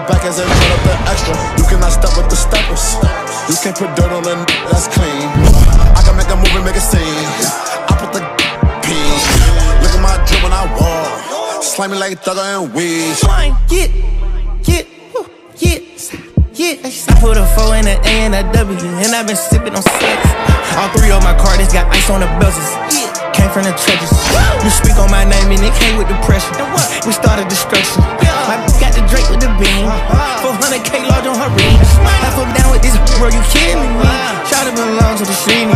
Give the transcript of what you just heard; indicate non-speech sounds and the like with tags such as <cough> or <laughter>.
extra. You cannot step with the steppers. You can't put dirt on a n- that's clean. I can make a movie, make a scene. I put the pin. Look at my drip when I walk. Slimy like Thugger and Weed. Flying, get, get, get, get. I put a four in a A and a W, and I've been sipping on sex. All three of my cards got ice on the bezels. Came from the trenches. You speak on my name and it came with the pressure. We started destruction. K-Law, don't hurry. Half up, down with this <laughs> bro, you kidding me? Try to belong to the street,